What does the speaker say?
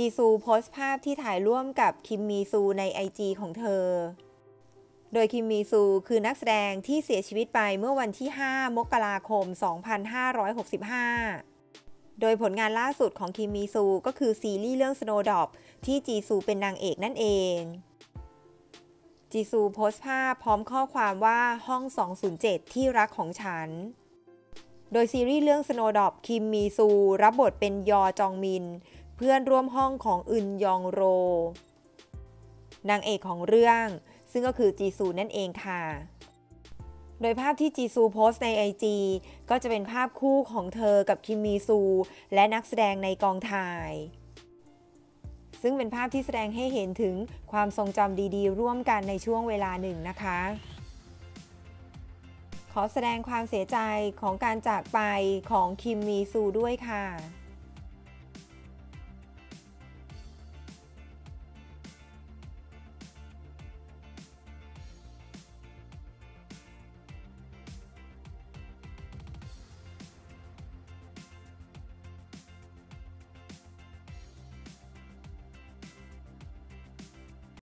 จีซูโพสต์ภาพที่ถ่ายร่วมกับคิมมีซูในไอจีของเธอ โดยคิมมีซูคือนักแสดงที่เสียชีวิตไปเมื่อวันที่ 5 มกราคม 2565 โดยผลงานล่าสุดของคิมมีซูก็คือซีรีส์เรื่อง Snowdrop ที่จีซูเป็นนางเอกนั่นเองจีซูโพสต์ภาพพร้อมข้อความว่าห้อง 207 ที่รักของฉัน โดยซีรีส์เรื่อง Snowdrop คิมมีซู รับบทเป็นยอจองมิน เพื่อนร่วมห้องของอึนยองโร นางเอกของเรื่อง ซึ่งก็คือจีซูนั่นเองค่ะ โดยภาพที่จีซูโพสต์ใน IG ก็จะเป็นภาพคู่ของเธอกับคิมมีซู และนักแสดงในกองถ่าย ซึ่งเป็นภาพที่แสดงให้เห็นถึงความทรงจำดีๆ ร่วมกันในช่วงเวลาหนึ่งนะคะขอแสดงความเสียใจของการจากไปของคิมมีซูด้วยค่ะ